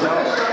No.